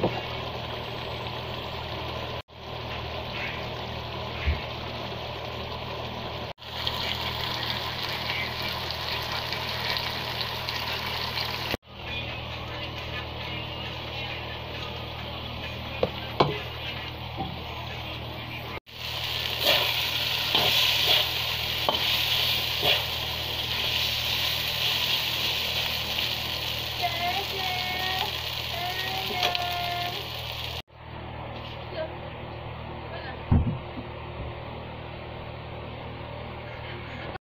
Oh.